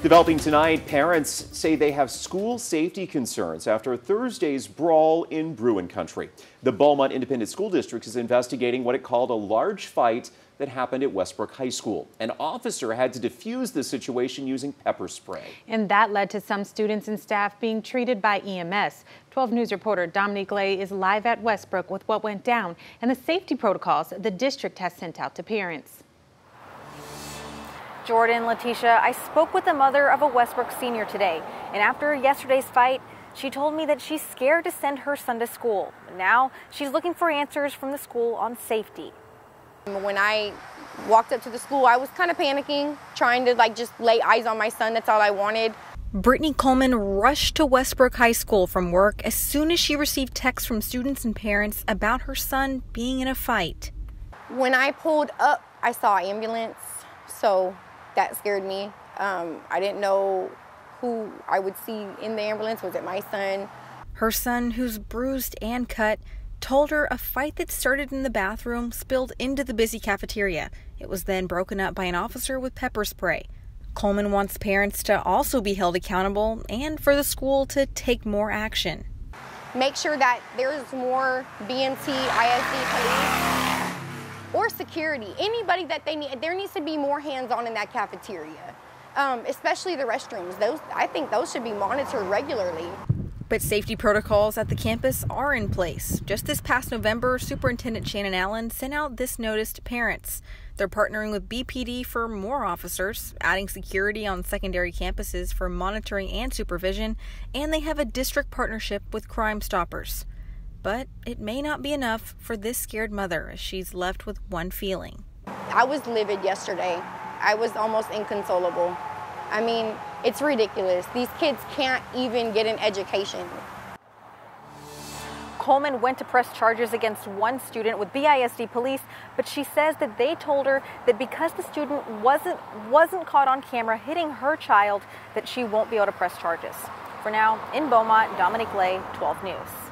Developing tonight, parents say they have school safety concerns after Thursday's brawl in Bruin country. The Beaumont Independent School District is investigating what it called a large fight that happened at West Brook High School. An officer had to defuse the situation using pepper spray. And that led to some students and staff being treated by EMS. 12 News reporter Dominique Lay is live at West Brook with what went down and the safety protocols the district has sent out to parents. Jordan, Letitia, I spoke with the mother of a West Brook senior today, and after yesterday's fight, she told me that she's scared to send her son to school. Now she's looking for answers from the school on safety. When I walked up to the school, I was kind of panicking, trying to like just lay eyes on my son. That's all I wanted. Brittany Coleman rushed to West Brook High School from work as soon as she received texts from students and parents about her son being in a fight. When I pulled up, I saw an ambulance, so that scared me. Um, I didn't know who I would see in the ambulance. Was it my son? Her son, who's bruised and cut, told her a fight that started in the bathroom spilled into the busy cafeteria. It was then broken up by an officer with pepper spray. Coleman wants parents to also be held accountable and for the school to take more action. Make sure that there's more BMT, ISD police or security, anybody that they need. There needs to be more hands-on in that cafeteria, um, especially the restrooms. Those I think those should be monitored regularly. But safety protocols at the campus are in place. Just this past November, Superintendent Shannon Allen sent out this notice to parents. They're partnering with BPD for more officers, adding security on secondary campuses for monitoring and supervision, and they have a district partnership with Crime Stoppers. But it may not be enough for this scared mother as she's left with one feeling. I was livid yesterday. I was almost inconsolable. I mean, it's ridiculous. These kids can't even get an education. Coleman went to press charges against one student with BISD police, but she says that they told her that because the student wasn't wasn't caught on camera hitting her child, that she won't be able to press charges. For now, in Beaumont, Dominique Lay, 12 News.